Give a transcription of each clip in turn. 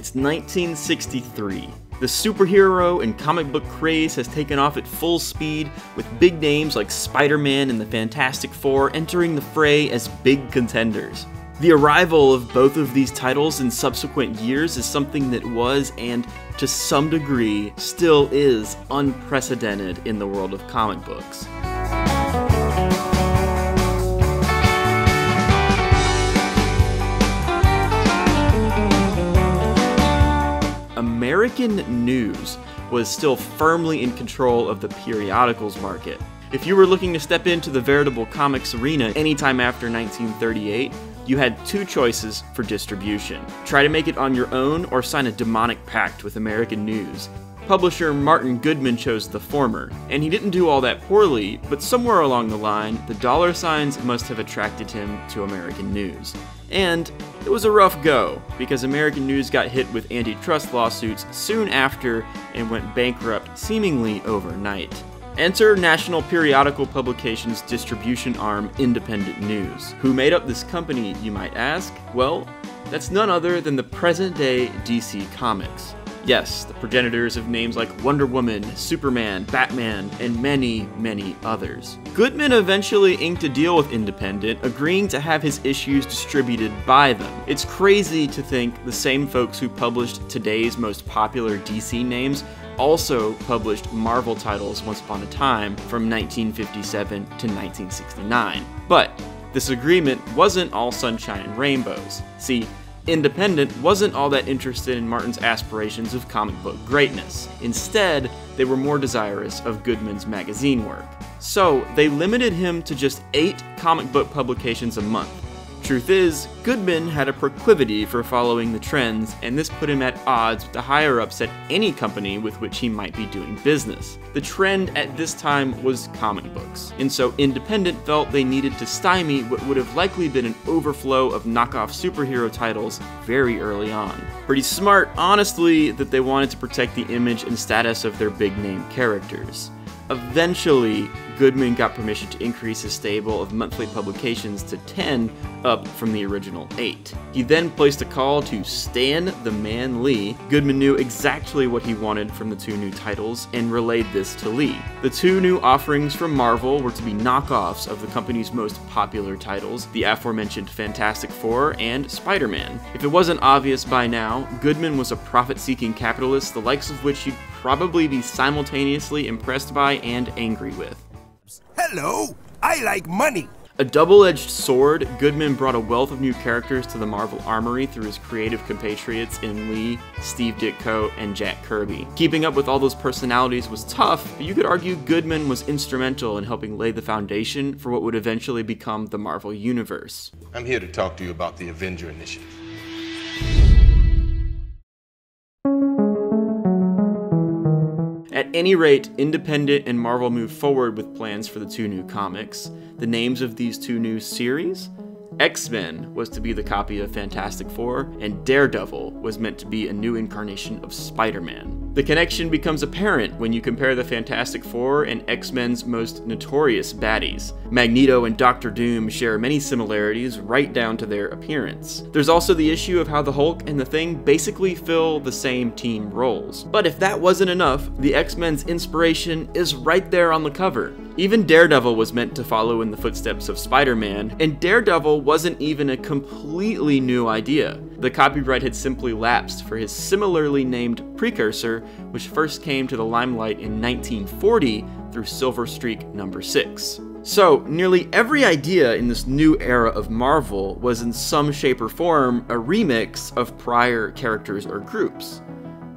It's 1963. The superhero and comic book craze has taken off at full speed, with big names like Spider Man and the Fantastic Four entering the fray as big contenders. The arrival of both of these titles in subsequent years is something that was, and to some degree, still is, unprecedented in the world of comic books. American News was still firmly in control of the periodicals market. If you were looking to step into the veritable comics arena anytime after 1938, you had two choices for distribution. Try to make it on your own or sign a demonic pact with American News. Publisher Martin Goodman chose the former, and he didn't do all that poorly, but somewhere along the line, the dollar signs must have attracted him to American News. And it was a rough go, because American News got hit with antitrust lawsuits soon after and went bankrupt seemingly overnight. Enter National Periodical Publications distribution arm Independent News. Who made up this company, you might ask? Well, that's none other than the present day DC Comics. Yes, the progenitors of names like Wonder Woman, Superman, Batman, and many, many others. Goodman eventually inked a deal with Independent, agreeing to have his issues distributed by them. It's crazy to think the same folks who published today's most popular DC names also published Marvel titles once upon a time from 1957 to 1969. But this agreement wasn't all sunshine and rainbows. See, Independent wasn't all that interested in Martin's aspirations of comic book greatness. Instead, they were more desirous of Goodman's magazine work. So, they limited him to just eight comic book publications a month, Truth is, Goodman had a proclivity for following the trends, and this put him at odds with the higher ups at any company with which he might be doing business. The trend at this time was comic books, and so Independent felt they needed to stymie what would have likely been an overflow of knockoff superhero titles very early on. Pretty smart, honestly, that they wanted to protect the image and status of their big name characters. Eventually, Goodman got permission to increase his stable of monthly publications to 10, up from the original 8. He then placed a call to Stan the Man Lee. Goodman knew exactly what he wanted from the two new titles and relayed this to Lee. The two new offerings from Marvel were to be knockoffs of the company's most popular titles, the aforementioned Fantastic Four and Spider Man. If it wasn't obvious by now, Goodman was a profit seeking capitalist, the likes of which you'd probably be simultaneously impressed by and angry with. Hello, I like money. A double edged sword, Goodman brought a wealth of new characters to the Marvel Armory through his creative compatriots in Lee, Steve Ditko, and Jack Kirby. Keeping up with all those personalities was tough, but you could argue Goodman was instrumental in helping lay the foundation for what would eventually become the Marvel Universe. I'm here to talk to you about the Avenger Initiative. At any rate, Independent and Marvel moved forward with plans for the two new comics. The names of these two new series? X Men was to be the copy of Fantastic Four, and Daredevil was meant to be a new incarnation of Spider Man. The connection becomes apparent when you compare the Fantastic Four and X Men's most notorious baddies. Magneto and Doctor Doom share many similarities right down to their appearance. There's also the issue of how the Hulk and the Thing basically fill the same team roles. But if that wasn't enough, the X Men's inspiration is right there on the cover. Even Daredevil was meant to follow in the footsteps of Spider Man, and Daredevil wasn't even a completely new idea. The copyright had simply lapsed for his similarly named precursor, which first came to the limelight in 1940 through Silver Streak number 6. So, nearly every idea in this new era of Marvel was in some shape or form a remix of prior characters or groups.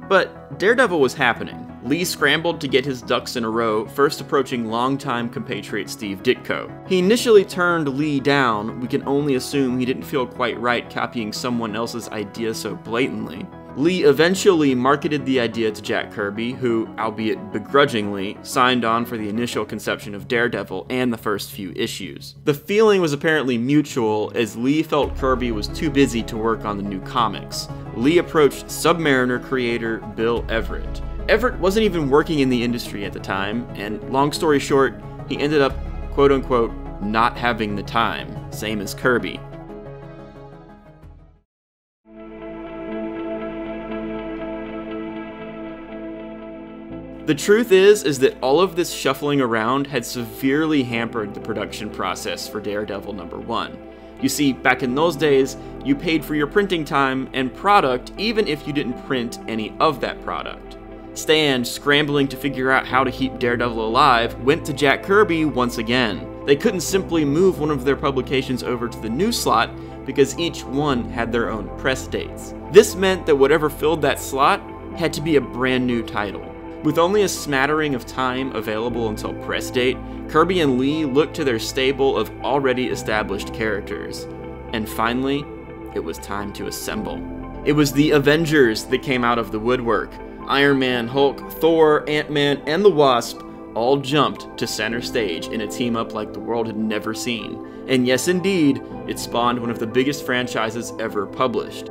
But Daredevil was happening. Lee scrambled to get his ducks in a row, first approaching longtime compatriot Steve Ditko. He initially turned Lee down, we can only assume he didn't feel quite right copying someone else's idea so blatantly. Lee eventually marketed the idea to Jack Kirby, who, albeit begrudgingly, signed on for the initial conception of Daredevil and the first few issues. The feeling was apparently mutual, as Lee felt Kirby was too busy to work on the new comics. Lee approached Submariner creator Bill Everett. Everett wasn't even working in the industry at the time, and long story short, he ended up, quote unquote, not having the time, same as Kirby. The truth is is that all of this shuffling around had severely hampered the production process for Daredevil number 1. You see, back in those days, you paid for your printing time and product even if you didn't print any of that product. Stan, scrambling to figure out how to keep Daredevil alive, went to Jack Kirby once again. They couldn't simply move one of their publications over to the new slot because each one had their own press dates. This meant that whatever filled that slot had to be a brand new title. With only a smattering of time available until press date, Kirby and Lee looked to their stable of already established characters. And finally, it was time to assemble. It was the Avengers that came out of the woodwork. Iron Man, Hulk, Thor, Ant Man, and the Wasp all jumped to center stage in a team up like the world had never seen. And yes, indeed, it spawned one of the biggest franchises ever published.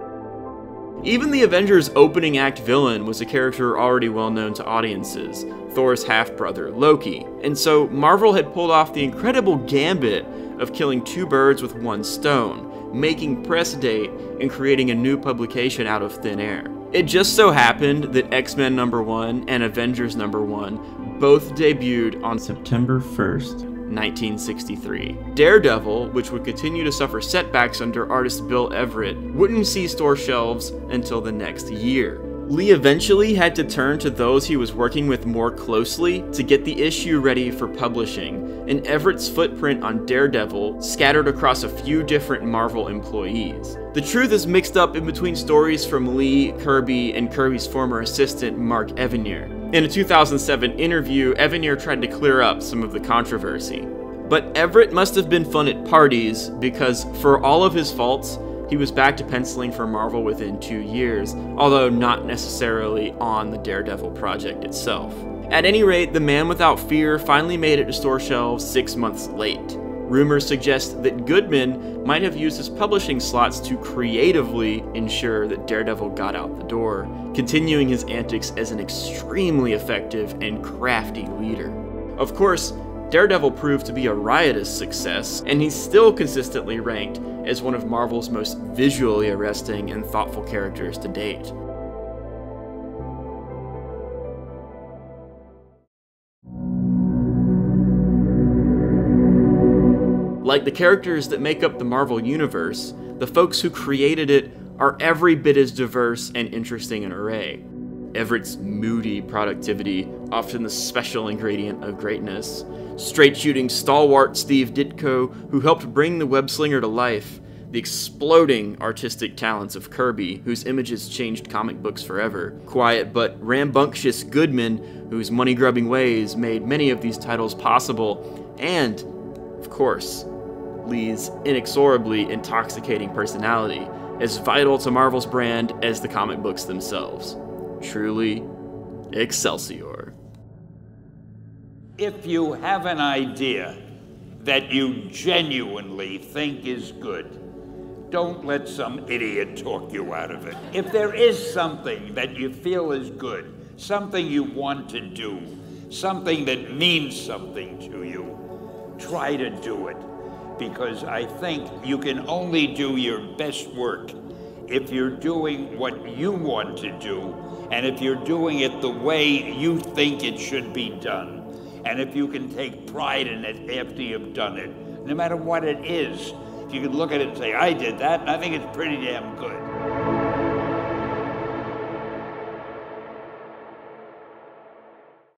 Even the Avengers' opening act villain was a character already well known to audiences, Thor's half brother, Loki. And so Marvel had pulled off the incredible gambit of killing two birds with one stone, making press date and creating a new publication out of thin air. It just so happened that X Men number 1 and Avengers number 1 both debuted on September 1st, 1963. Daredevil, which would continue to suffer setbacks under artist Bill Everett, wouldn't see store shelves until the next year. Lee eventually had to turn to those he was working with more closely to get the issue ready for publishing, and Everett's footprint on Daredevil scattered across a few different Marvel employees. The truth is mixed up in between stories from Lee, Kirby, and Kirby's former assistant, Mark Evanier. In a 2007 interview, Evanier tried to clear up some of the controversy. But Everett must have been fun at parties because, for all of his faults, he was back to penciling for Marvel within two years, although not necessarily on the Daredevil project itself. At any rate, The Man Without Fear finally made it to store shelves six months late. Rumors suggest that Goodman might have used his publishing slots to creatively ensure that Daredevil got out the door, continuing his antics as an extremely effective and crafty leader. Of course, Daredevil proved to be a riotous success, and he's still consistently ranked as one of Marvel's most visually arresting and thoughtful characters to date. Like the characters that make up the Marvel Universe, the folks who created it are every bit as diverse and interesting an array. Everett's moody productivity, often the special ingredient of greatness. Straight shooting stalwart Steve Ditko, who helped bring the web slinger to life. The exploding artistic talents of Kirby, whose images changed comic books forever. Quiet but rambunctious Goodman, whose money grubbing ways made many of these titles possible. And, of course, Lee's inexorably intoxicating personality, as vital to Marvel's brand as the comic books themselves. Truly, Excelsior. If you have an idea that you genuinely think is good, don't let some idiot talk you out of it. If there is something that you feel is good, something you want to do, something that means something to you, try to do it. Because I think you can only do your best work if you're doing what you want to do and if you're doing it the way you think it should be done, and if you can take pride in it after you've done it, no matter what it is, if you can look at it and say, I did that, and I think it's pretty damn good.